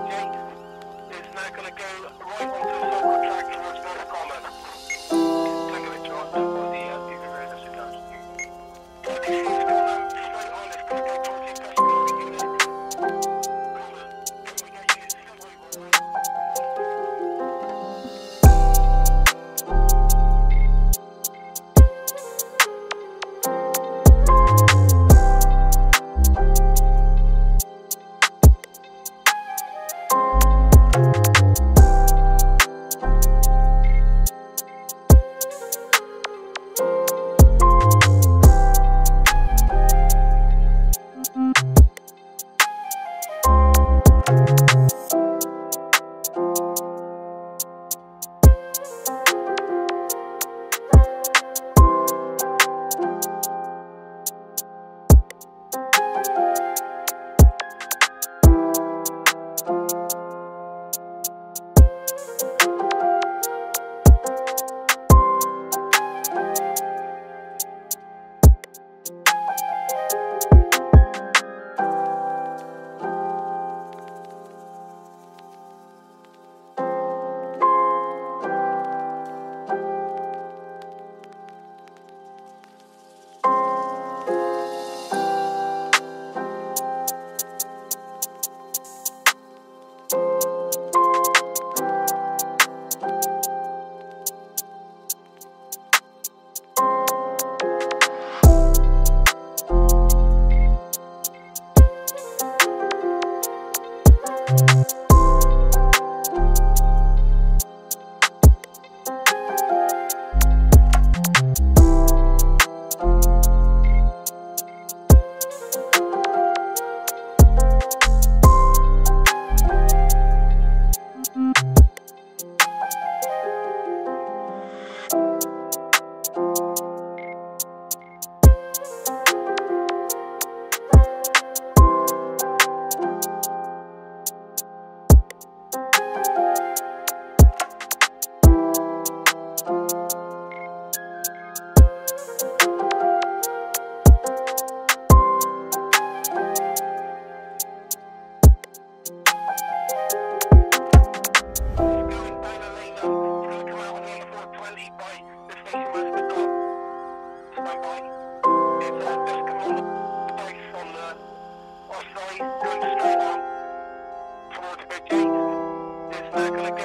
okay, is now going to go right onto the circle track towards North Common. back like